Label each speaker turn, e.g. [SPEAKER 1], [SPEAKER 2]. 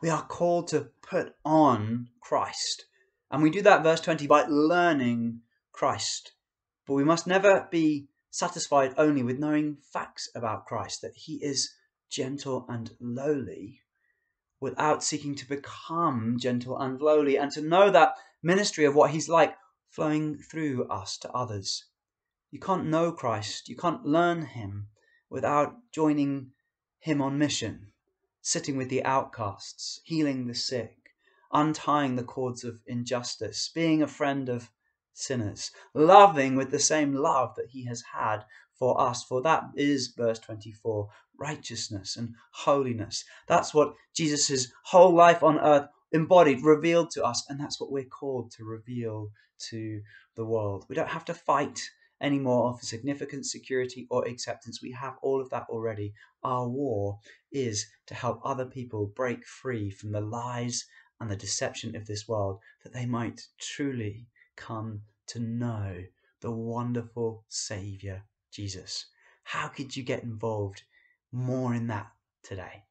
[SPEAKER 1] We are called to put on Christ. And we do that, verse 20, by learning Christ. But we must never be satisfied only with knowing facts about Christ, that he is gentle and lowly, without seeking to become gentle and lowly, and to know that ministry of what he's like flowing through us to others. You can't know Christ, you can't learn him without joining him on mission, sitting with the outcasts, healing the sick, untying the cords of injustice, being a friend of sinners, loving with the same love that he has had for us. For that is, verse 24, righteousness and holiness. That's what Jesus' whole life on earth embodied, revealed to us, and that's what we're called to reveal to the world. We don't have to fight anymore for significant security, or acceptance. We have all of that already. Our war is to help other people break free from the lies and the deception of this world that they might truly come to know the wonderful Saviour, Jesus. How could you get involved more in that today?